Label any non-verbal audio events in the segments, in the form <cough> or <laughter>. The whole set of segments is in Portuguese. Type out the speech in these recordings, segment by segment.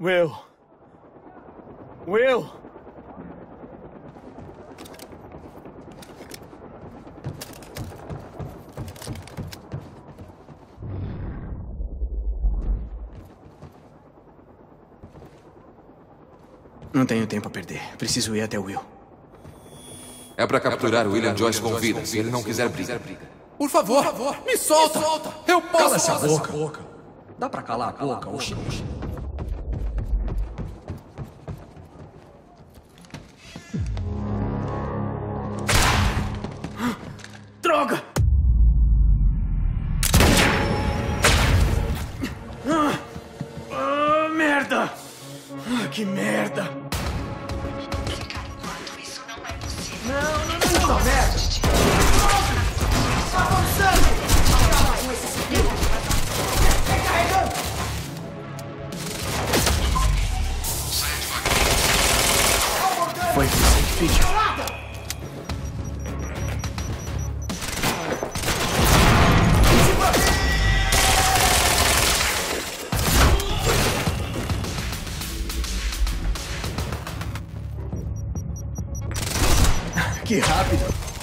Will. Will! Não tenho tempo a perder. Preciso ir até o Will. É para capturar o William Joyce com vida, se ele não quiser briga. Por favor, me solta! Eu posso! Cala essa boca! Dá pra calar a boca, oxi. Que rápido!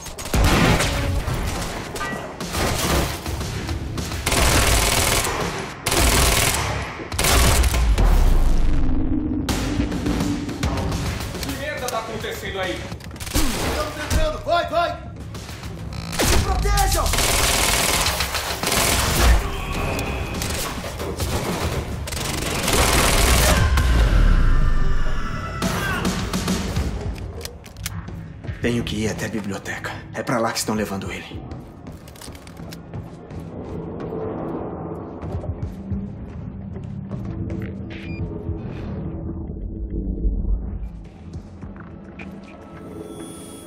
Tenho que ir até a biblioteca. É pra lá que estão levando ele.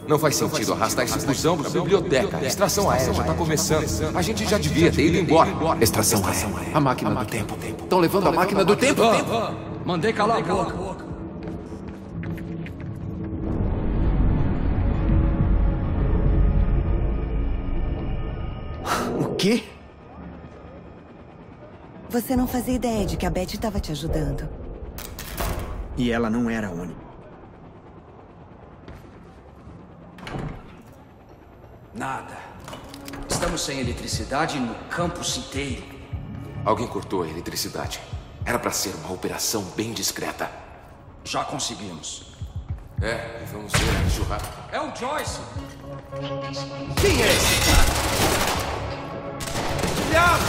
Não faz sentido arrastar esse fusão pra biblioteca. A extração aérea já tá começando. A gente já devia ter ido embora. Extração aérea. A máquina do tempo. Estão levando a máquina do tempo. Mandei calar a boca. Quê? Você não fazia ideia de que a Beth estava te ajudando. E ela não era a única. Nada. Estamos sem eletricidade no campus inteiro. Alguém cortou a eletricidade. Era pra ser uma operação bem discreta. Já conseguimos. É, e vamos ver a churrasco. É o Joyce! Quem é esse cara? Yeah!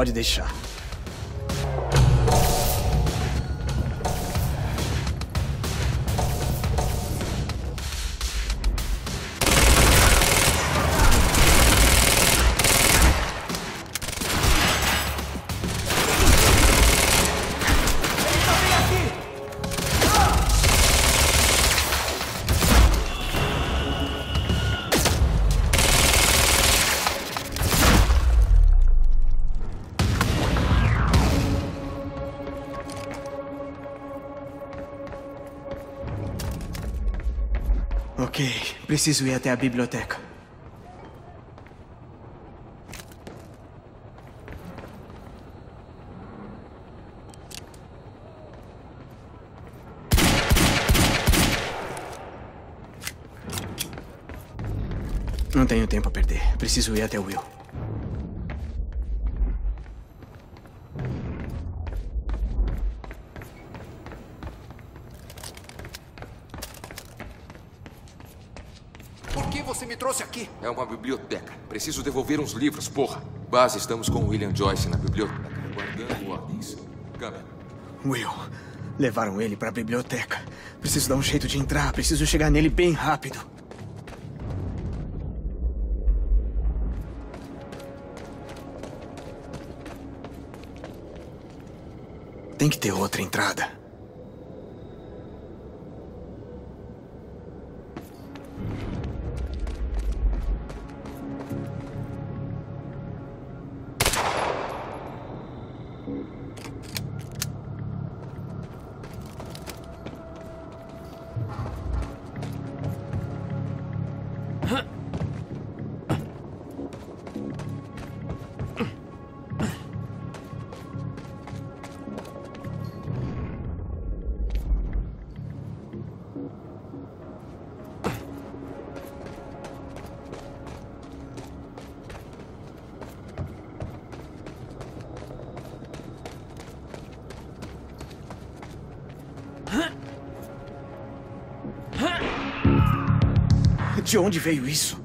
Pode deixar. Ok, preciso ir até a biblioteca. Não tenho tempo a perder. Preciso ir até o Will. Você me trouxe aqui? É uma biblioteca. Preciso devolver uns livros, porra. Base, estamos com William Joyce na biblioteca, guardando ordens. Câmera. Will, levaram ele pra biblioteca. Preciso dar um jeito de entrar. Preciso chegar nele bem rápido. Tem que ter outra entrada. De onde veio isso?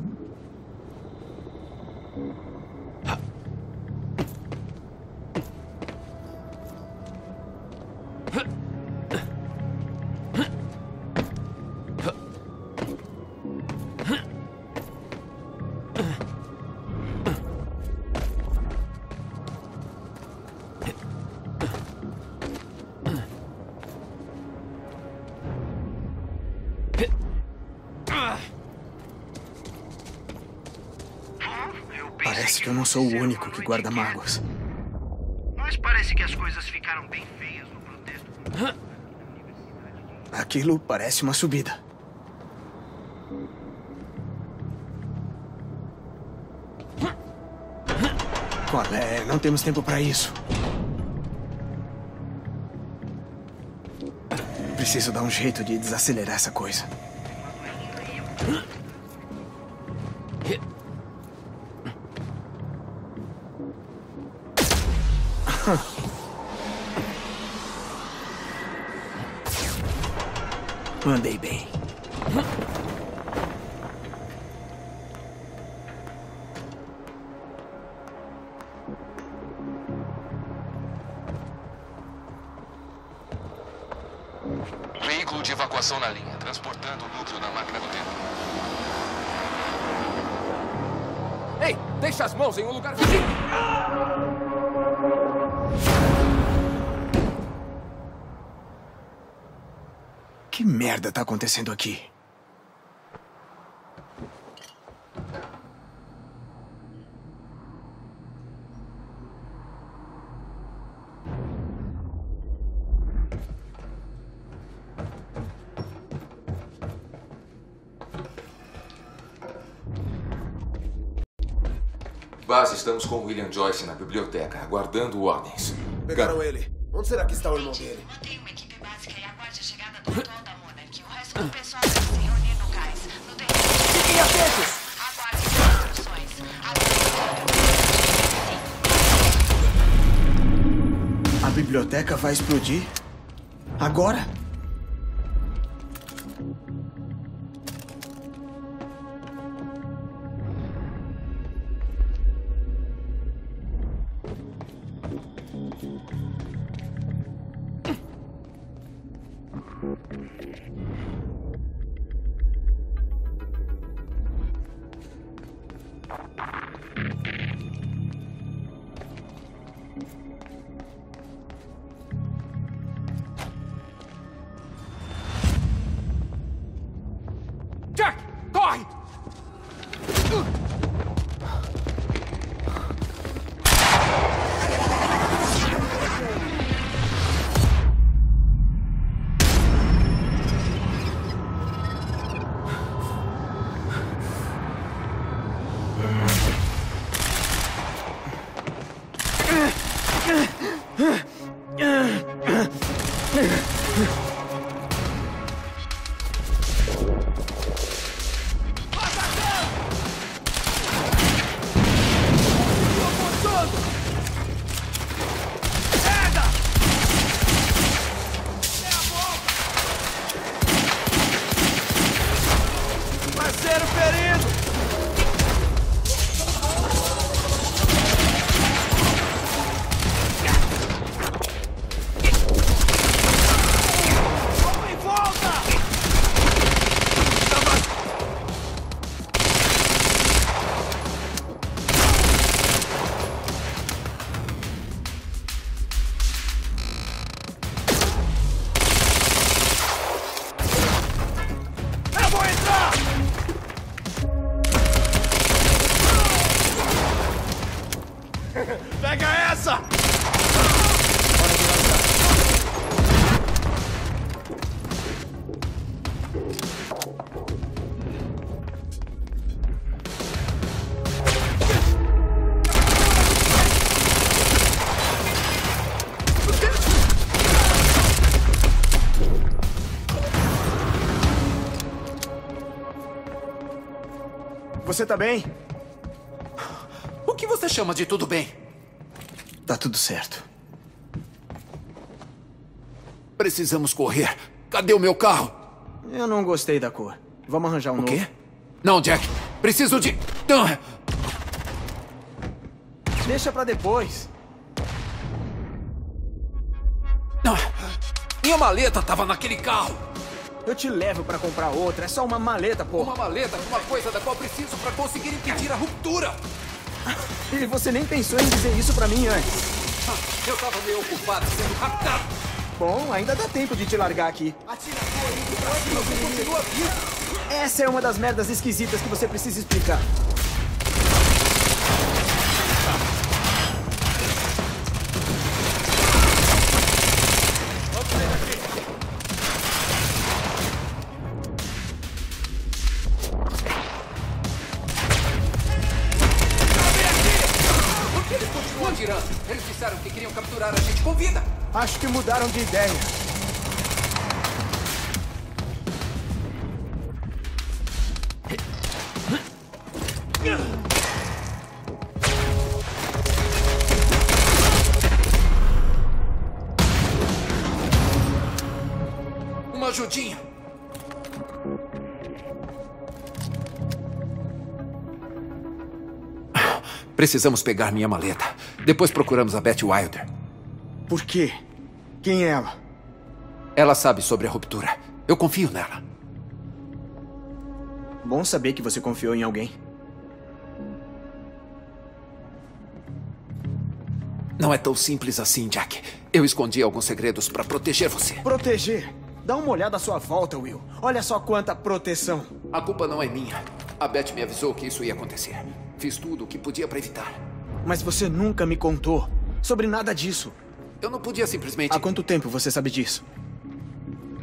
Que eu não sou o único que guarda mágoas. Mas parece que as coisas ficaram bem feias no protesto. Aquilo parece uma subida. Qual é? Não temos tempo para isso. Preciso dar um jeito de desacelerar essa coisa. Mandei bem. Veículo de evacuação na linha, transportando o núcleo da máquina do tempo. Ei, deixa as mãos em um lugar vizinho! Merda tá acontecendo aqui? Base, estamos com William Joyce na biblioteca, aguardando ordens. Pegaram ele. Onde será que está o irmão dele? Mantém uma equipe Fiquem atentos! A biblioteca vai explodir? Agora? <laughs> cabeça! Você tá bem? O que você chama de tudo bem? Tá tudo certo. Precisamos correr. Cadê o meu carro? Eu não gostei da cor. Vamos arranjar um O novo. quê? Não, Jack. Preciso de. Deixa pra depois. Minha maleta tava naquele carro. Eu te levo pra comprar outra. É só uma maleta, porra. Uma maleta com uma coisa da qual preciso pra conseguir impedir a ruptura. <laughs> E você nem pensou em dizer isso pra mim antes. Eu tava meio ocupado sendo raptado. Bom, ainda dá tempo de te largar aqui. Atira a indo pra cima, você continua vivo. Essa é uma das merdas esquisitas que você precisa explicar. Disseram que queriam capturar a gente com vida. Acho que mudaram de ideia. Precisamos pegar minha maleta. Depois procuramos a Beth Wilder. Por quê? Quem é ela? Ela sabe sobre a ruptura. Eu confio nela. Bom saber que você confiou em alguém. Não é tão simples assim, Jack. Eu escondi alguns segredos para proteger você. Proteger. Dá uma olhada à sua volta, Will. Olha só quanta proteção. A culpa não é minha. A Beth me avisou que isso ia acontecer. Fiz tudo o que podia para evitar. Mas você nunca me contou sobre nada disso. Eu não podia simplesmente. Há quanto tempo você sabe disso?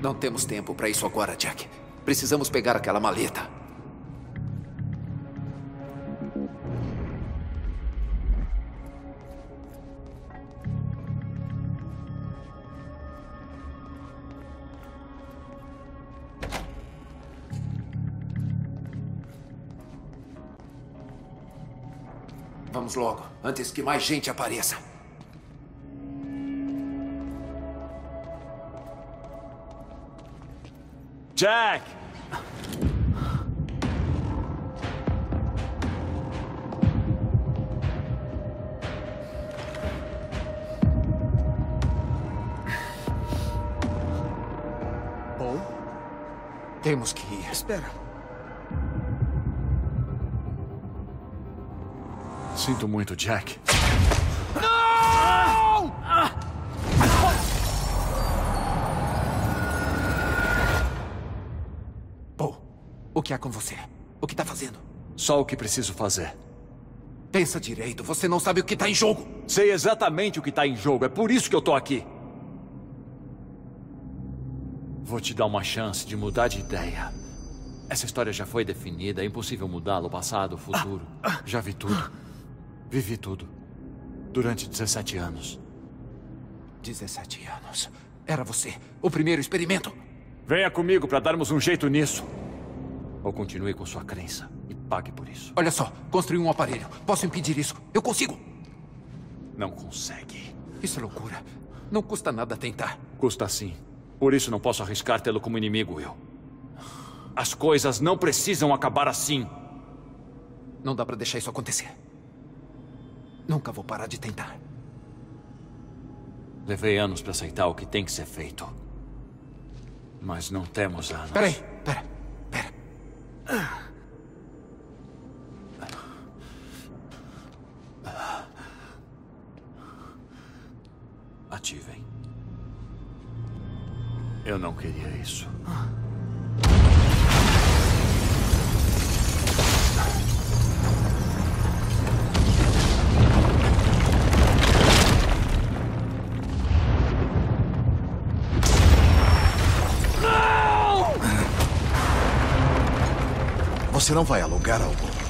Não temos tempo para isso agora, Jack. Precisamos pegar aquela maleta. Vamos logo, antes que mais gente apareça. Jack! Bom, Temos que ir. espera. Sinto muito, Jack. Paul, o que há com você? O que está fazendo? Só o que preciso fazer. Pensa direito, você não sabe o que está em jogo. Sei exatamente o que está em jogo, é por isso que eu tô aqui. Vou te dar uma chance de mudar de ideia. Essa história já foi definida, é impossível mudá-la, o passado, o futuro. Já vi tudo. Vivi tudo. Durante 17 anos. 17 anos. Era você, o primeiro experimento. Venha comigo para darmos um jeito nisso. Ou continue com sua crença e pague por isso. Olha só, construí um aparelho. Posso impedir isso. Eu consigo. Não consegue. Isso é loucura. Não custa nada tentar. Custa sim. Por isso não posso arriscar tê-lo como inimigo, Will. As coisas não precisam acabar assim. Não dá pra deixar isso acontecer. Nunca vou parar de tentar. Levei anos para aceitar o que tem que ser feito. Mas não temos anos. Peraí, pera. Você não vai a lugar algum.